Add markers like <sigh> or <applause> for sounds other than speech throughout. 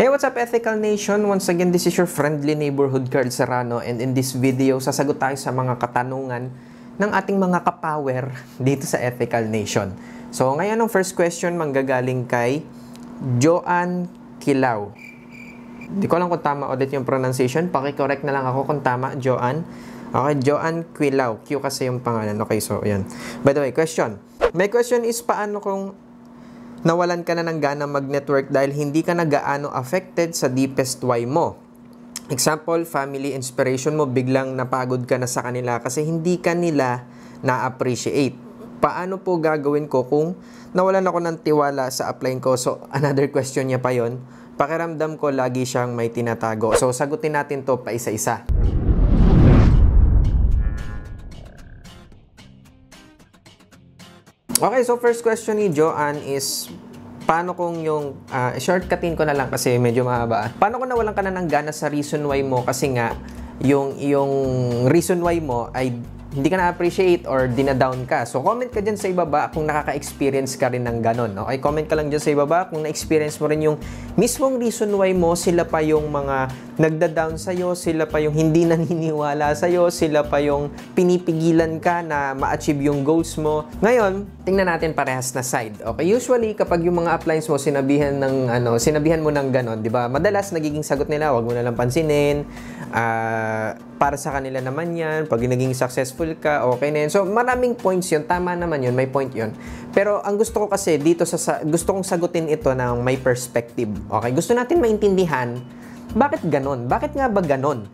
Hey, what's up Ethical Nation? Once again, this is your friendly neighborhood Carl Serrano and in this video, sasagot tayo sa mga katanungan ng ating mga kapower dito sa Ethical Nation. So, ngayon ang first question manggagaling kay Joan Kilaw. Di ko alam kung tama ulit yung pronunciation. Paki-correct na lang ako kung tama, Joan. Okay, Joan Quilaw. Q kasi yung pangalan. Okay, so, yan. By the way, question. My question is, paano kung nawalan ka na ng gana mag-network dahil hindi ka na gaano affected sa deepest why mo. Example, family inspiration mo, biglang napagod ka na sa kanila kasi hindi ka nila na-appreciate. Paano po gagawin ko kung nawalan ako ng tiwala sa upline ko? So, <laughs> another question niya pa yon. Pakiramdam ko lagi siyang may tinatago. So, sagutin natin to pa isa-isa. Okay, so first question ni Joanne is, paano kung yung, uh, shortcutin ko na lang kasi medyo mahaba. Paano kung nawalan ka na ng gana sa reason why mo kasi nga, yung, yung reason why mo ay hindi ka na-appreciate or dinadown ka. So, comment ka dyan sa ibaba kung nakaka-experience ka rin ng ganon. Okay? Comment ka lang dyan sa ibaba kung na-experience mo rin yung mismong reason why mo, sila pa yung mga nagda-down sa'yo, sila pa yung hindi <laughs> naniniwala sa'yo, sila pa yung pinipigilan ka na ma-achieve yung goals mo. Ngayon, tingnan natin parehas na side. Okay? Usually, kapag yung mga uplines mo sinabihan ng ano, sinabihan mo ng ganon, 'di ba? Madalas nagiging sagot nila, wag mo na lang pansinin. Uh, para sa kanila naman 'yan. Pag naging successful ka, okay na yun. So, maraming points yun. Tama naman yun. May point yun. Pero, ang gusto ko kasi dito sa gusto kong sagutin ito ng may perspective. Okay? Gusto natin maintindihan, bakit ganon? Bakit nga ba ganon?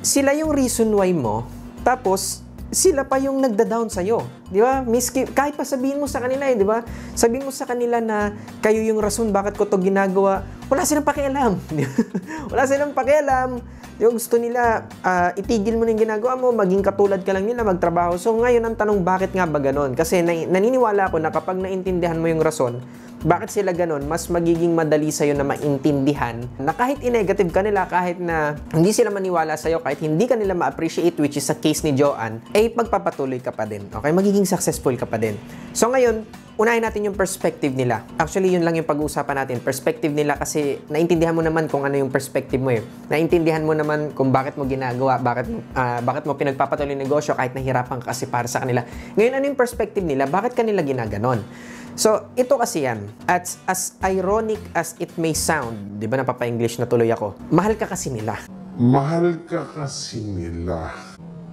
Sila yung reason why mo, tapos, sila pa yung nagda-down sa'yo. Di ba? Miski, kahit pa sabihin mo sa kanila eh, di ba? Sabihin mo sa kanila na kayo yung rason bakit ko to ginagawa. Wala silang pakialam. <laughs> Wala silang pakialam yung gusto nila, uh, itigil mo na yung ginagawa mo, maging katulad ka lang nila, magtrabaho. So ngayon ang tanong, bakit nga ba ganon? Kasi na, naniniwala ako na kapag naintindihan mo yung rason, bakit sila ganon, mas magiging madali sa'yo na maintindihan na kahit i-negative ka nila, kahit na hindi sila maniwala sa'yo, kahit hindi ka nila ma-appreciate, which is sa case ni Joanne, ay eh, pagpapatuloy ka pa din. Okay? Magiging successful ka pa din. So ngayon, unahin natin yung perspective nila. Actually, yun lang yung pag-uusapan natin. Perspective nila kasi naintindihan mo naman kung ano yung perspective mo eh. Naintindihan mo naman kung bakit mo ginagawa, bakit, uh, bakit mo pinagpapatuloy yung negosyo kahit nahirapan ka kasi para sa kanila. Ngayon, ano yung perspective nila? Bakit kanila ginaganon? So, ito kasi yan. As, as ironic as it may sound, di ba napapa-English na tuloy ako, mahal ka kasi nila. Mahal ka kasi nila.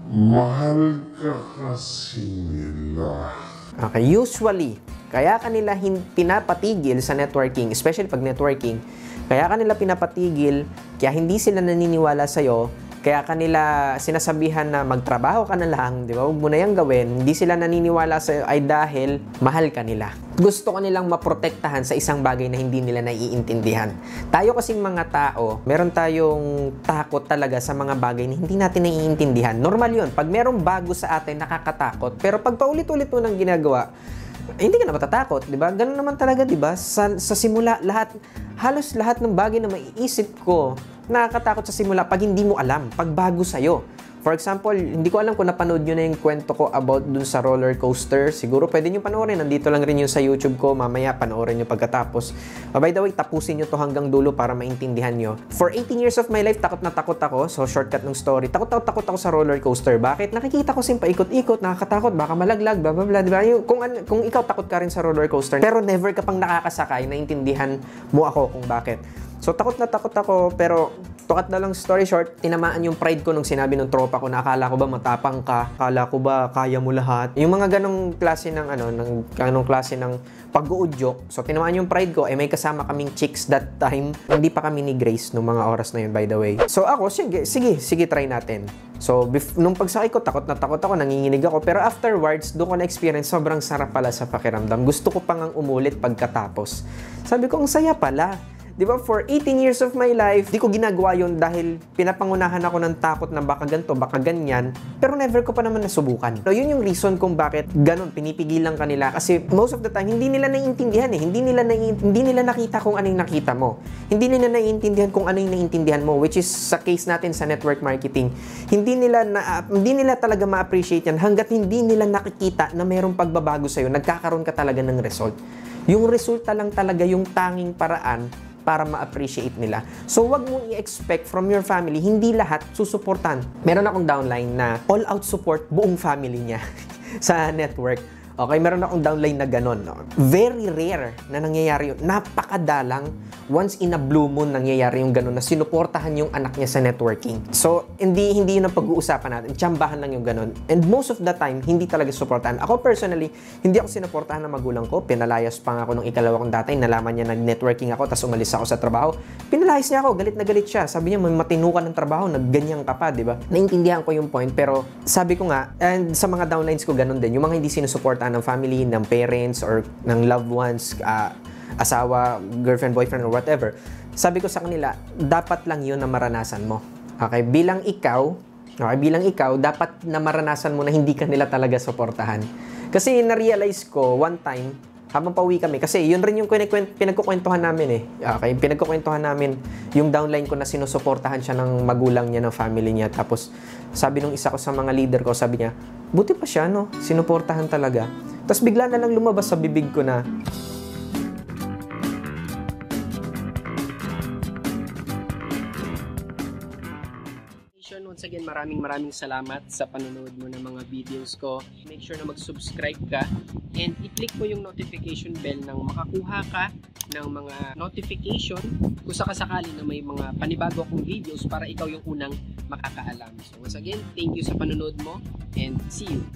Mahal ka kasi nila. Okay, usually, kaya kanila pinapatigil sa networking, especially pag networking, kaya kanila pinapatigil, kaya hindi sila naniniwala sa'yo, kaya kanila sinasabihan na magtrabaho ka na lang, di ba? Huwag mo na yung gawin. Hindi sila naniniwala sa ay dahil mahal ka nila. Gusto ko nilang maprotektahan sa isang bagay na hindi nila naiintindihan. Tayo kasing mga tao, meron tayong takot talaga sa mga bagay na hindi natin naiintindihan. Normal yun. Pag merong bago sa atin, nakakatakot. Pero pag paulit-ulit mo nang ginagawa, hindi ka na matatakot, 'di ba? Ganun naman talaga, 'di ba? Sa, sa simula lahat halos lahat ng bagay na maiisip ko nakakatakot sa simula pag hindi mo alam, pag bago sa iyo. For example, hindi ko alam kung napanood nyo na yung kwento ko about dun sa roller coaster. Siguro pwede nyo panoorin. Nandito lang rin yung sa YouTube ko. Mamaya panoorin nyo pagkatapos. Uh, by the way, tapusin nyo to hanggang dulo para maintindihan nyo. For 18 years of my life, takot na takot ako. So, shortcut ng story. Takot takot takot ako sa roller coaster. Bakit? Nakikita ko sim paikot-ikot, nakakatakot, baka malaglag, blah, blah, blah. Diba? Yung, kung, kung ikaw takot ka rin sa roller coaster, pero never ka pang nakakasakay, naintindihan mo ako kung bakit. So, takot na takot ako, pero Tukat na lang story short, tinamaan yung pride ko nung sinabi ng tropa ko na akala ko ba matapang ka, akala ko ba kaya mo lahat. Yung mga ganong klase ng ano, ng ganong klase ng pag-uudyok. So tinamaan yung pride ko, eh may kasama kaming chicks that time. Hindi pa kami ni Grace nung mga oras na yun by the way. So ako, sige, sige, sige try natin. So, bef- nung pagsakay ko, takot na takot ako, nanginginig ako. Pero afterwards, doon ko na-experience, sobrang sarap pala sa pakiramdam. Gusto ko pang umulit pagkatapos. Sabi ko, ang saya pala. Di ba, for 18 years of my life, di ko ginagawa yon dahil pinapangunahan ako ng takot na baka ganito, baka ganyan. Pero never ko pa naman nasubukan. So, yun yung reason kung bakit ganun, pinipigilan kanila. Kasi most of the time, hindi nila naiintindihan eh. Hindi nila, nai- hindi nila nakita kung ano yung nakita mo. Hindi nila naiintindihan kung ano yung naiintindihan mo, which is sa case natin sa network marketing. Hindi nila, na, hindi nila talaga ma-appreciate yan hanggat hindi nila nakikita na mayroong pagbabago sa'yo, nagkakaroon ka talaga ng result. Yung resulta lang talaga yung tanging paraan para ma-appreciate nila. So, wag mong i-expect from your family, hindi lahat susuportan. Meron akong downline na all-out support buong family niya <laughs> sa network. Okay, meron akong downline na ganon. No? Very rare na nangyayari yun. Napakadalang once in a blue moon nangyayari yung ganon na sinuportahan yung anak niya sa networking. So, hindi hindi yun ang pag-uusapan natin. Tsambahan lang yung ganon. And most of the time, hindi talaga suportahan. Ako personally, hindi ako sinuportahan ng magulang ko. Pinalayas pa nga ako nung ikalawa kong tatay. Nalaman niya na networking ako, tapos umalis ako sa trabaho. Pinalayas niya ako. Galit na galit siya. Sabi niya, may matino ka ng trabaho. Nagganyan ka pa, di ba? Naintindihan ko yung point. Pero sabi ko nga, and sa mga downlines ko, ganon din. Yung mga hindi sinusuportahan ng family, ng parents, or ng loved ones, uh, asawa, girlfriend, boyfriend, or whatever, sabi ko sa kanila, dapat lang yun na maranasan mo. Okay, bilang ikaw, okay, bilang ikaw, dapat na maranasan mo na hindi ka nila talaga suportahan. Kasi na-realize ko, one time, habang pauwi kami, kasi yun rin yung pinagkukwentuhan namin eh. Okay, pinagkukwentuhan namin yung downline ko na sinusuportahan siya ng magulang niya, ng family niya. Tapos, sabi nung isa ko sa mga leader ko, sabi niya, buti pa siya, no? Sinuportahan talaga. Tapos bigla na lang lumabas sa bibig ko na, again, maraming maraming salamat sa panonood mo ng mga videos ko. Make sure na mag-subscribe ka and i-click mo yung notification bell nang makakuha ka ng mga notification kung sakasakali na may mga panibago akong videos para ikaw yung unang makakaalam. So once again, thank you sa panonood mo and see you!